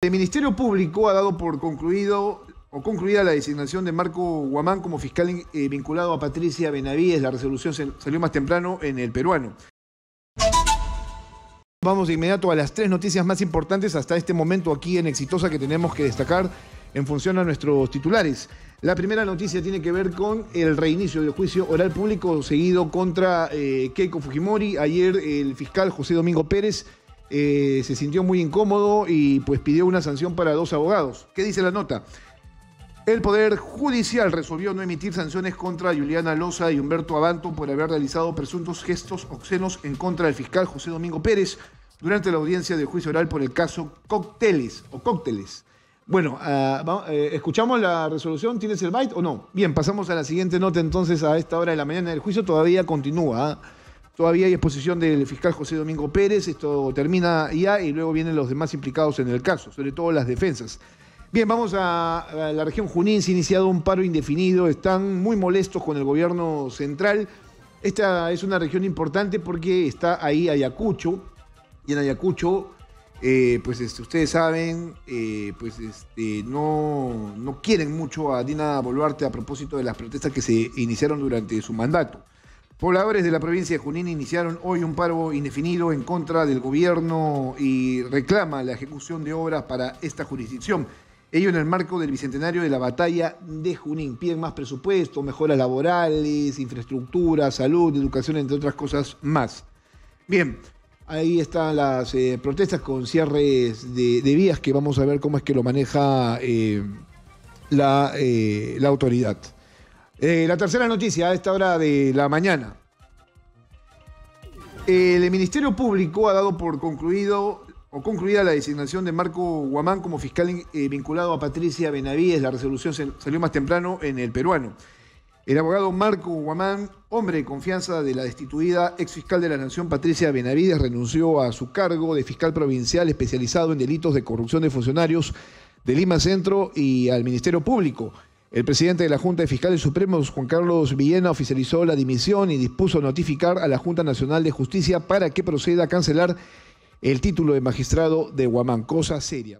El Ministerio Público ha dado por concluido o concluida la designación de Marco Guamán como fiscal eh, vinculado a Patricia Benavides. La resolución salió más temprano en el peruano. Vamos de inmediato a las tres noticias más importantes hasta este momento aquí en Exitosa que tenemos que destacar en función a nuestros titulares. La primera noticia tiene que ver con el reinicio del juicio oral público seguido contra eh, Keiko Fujimori. Ayer el fiscal José Domingo Pérez eh, se sintió muy incómodo y pues pidió una sanción para dos abogados. ¿Qué dice la nota? El Poder Judicial resolvió no emitir sanciones contra Juliana Loza y Humberto Abanto por haber realizado presuntos gestos obscenos en contra del fiscal José Domingo Pérez durante la audiencia de juicio oral por el caso Cócteles o Cócteles. Bueno, ah, eh, ¿escuchamos la resolución? ¿Tienes el byte o no? Bien, pasamos a la siguiente nota entonces a esta hora de la mañana del juicio. Todavía continúa. ¿ah? Todavía hay exposición del fiscal José Domingo Pérez, esto termina ya y luego vienen los demás implicados en el caso, sobre todo las defensas. Bien, vamos a, la región Junín, se ha iniciado un paro indefinido, están muy molestos con el gobierno central. Esta es una región importante porque está ahí Ayacucho, y en Ayacucho, eh, pues este, ustedes saben, eh, pues este, no, no quieren mucho a Dina Boluarte a propósito de las protestas que se iniciaron durante su mandato. Pobladores de la provincia de Junín iniciaron hoy un paro indefinido en contra del gobierno y reclama la ejecución de obras para esta jurisdicción. Ello en el marco del bicentenario de la batalla de Junín. Piden más presupuesto, mejoras laborales, infraestructura, salud, educación, entre otras cosas más. Bien, ahí están las eh, protestas con cierres de, vías que vamos a ver cómo es que lo maneja eh, la, eh, la autoridad. Eh, la tercera noticia a esta hora de la mañana. El Ministerio Público ha dado por concluido o concluida la designación de Marco Guamán como fiscal eh, vinculado a Patricia Benavides. La resolución salió más temprano en el peruano. El abogado Marco Guamán, hombre de confianza de la destituida ex fiscal de la Nación Patricia Benavides, renunció a su cargo de fiscal provincial especializado en delitos de corrupción de funcionarios de Lima Centro y al Ministerio Público. El presidente de la Junta de Fiscales Supremos, Juan Carlos Villena, oficializó la dimisión y dispuso notificar a la Junta Nacional de Justicia para que proceda a cancelar el título de magistrado de Huamán, cosa seria.